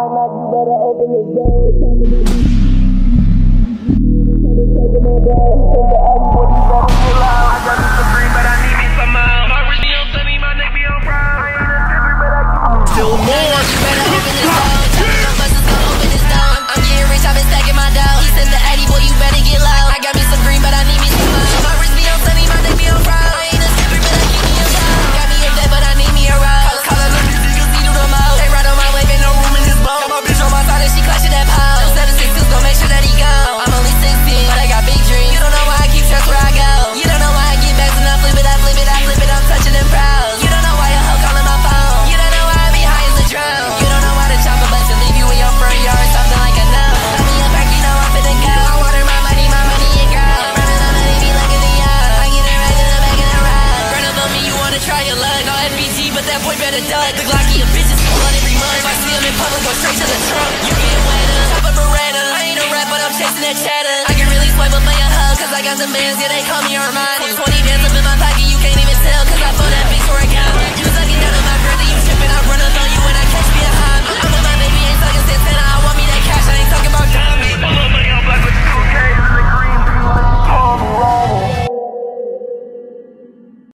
You better open the door. that boy better die The Glocky of bitches, blood every month. If I see him in public, go straight to the trunk. You get wetter, top of Beretta. I ain't a rap, but I'm chasing that chatter I can really swipe up my hug? Cause I got some bands, yeah, they call me Armani. 20 bands up in my